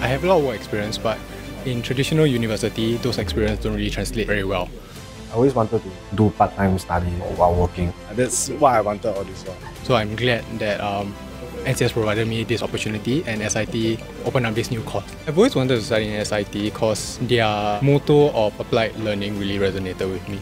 I have a lot of work experience, but in traditional university, those experiences don't really translate very well. I always wanted to do part-time study while working. That's why I wanted all this while. So I'm glad that um, NCS provided me this opportunity and SIT opened up this new course. I've always wanted to study in SIT because their motto of applied learning really resonated with me.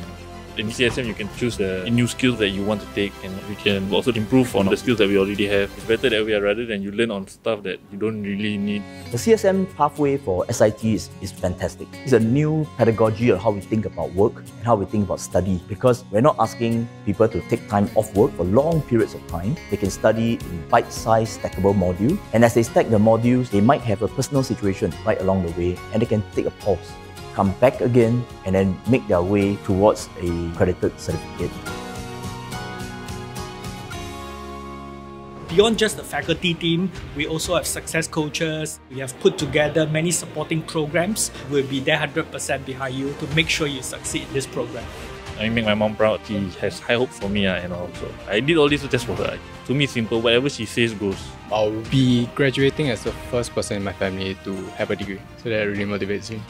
In CSM, you can choose the new skills that you want to take and we can also improve on the skills that we already have. It's better that we are rather than you learn on stuff that you don't really need. The CSM pathway for SIT is, is fantastic. It's a new pedagogy of how we think about work and how we think about study because we're not asking people to take time off work for long periods of time. They can study in bite-sized stackable modules and as they stack the modules, they might have a personal situation right along the way and they can take a pause come back again and then make their way towards a credited certificate. Beyond just the faculty team, we also have success coaches. We have put together many supporting programs. We'll be there 100% behind you to make sure you succeed in this program. I make my mom proud. She has high hope for me uh, and also I did all this just for her. To me, simple. Whatever she says goes. I'll be graduating as the first person in my family to have a degree, so that really motivates me.